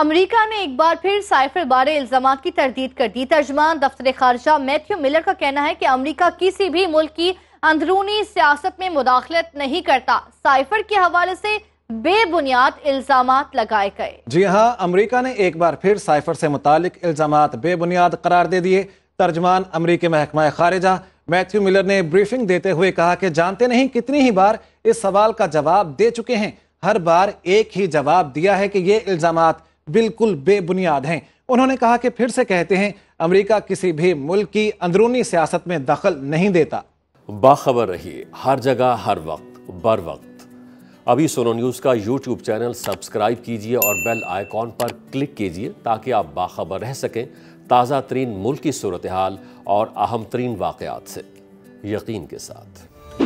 अमरीका ने एक बार फिर साइफर बारे इल्ज़ाम की तरदीद कर दी। तर्जमान दफ्तर खारजा मैथ्यू मिलर का कहना है कि अमरीका किसी भी मुल्क की अंदरूनी सियासत में मुदाखलत नहीं करता। साइफर के हवाले से बेबुनियाद इल्ज़ाम लगाए गए। जी हाँ अमरीका ने एक बार फिर साइफर से मुतालिक इल्ज़ाम बेबुनियाद करार दे दिए। तर्जमान अमरीकी महकमा खारिजा मैथ्यू मिलर ने ब्रीफिंग देते हुए कहा कि जानते नहीं कितनी ही बार इस सवाल का जवाब दे चुके हैं। हर बार एक ही जवाब दिया है कि ये इल्ज़ाम बिल्कुल बेबुनियाद हैं। उन्होंने कहा कि फिर से कहते हैं, अमेरिका किसी भी मुल्क की अंदरूनी सियासत में दखल नहीं देता। बाखबर रहिए, हर जगह, हर वक्त, बर वक्त। अभी सोनो न्यूज़ का यूट्यूब चैनल सब्सक्राइब कीजिए और बेल आइकॉन पर क्लिक कीजिए ताकि आप बाखबर रह सकें ताज़ा तरीन मुल्क की सूरत हाल और अहम तरीन वाक़ात से। यकीन के साथ।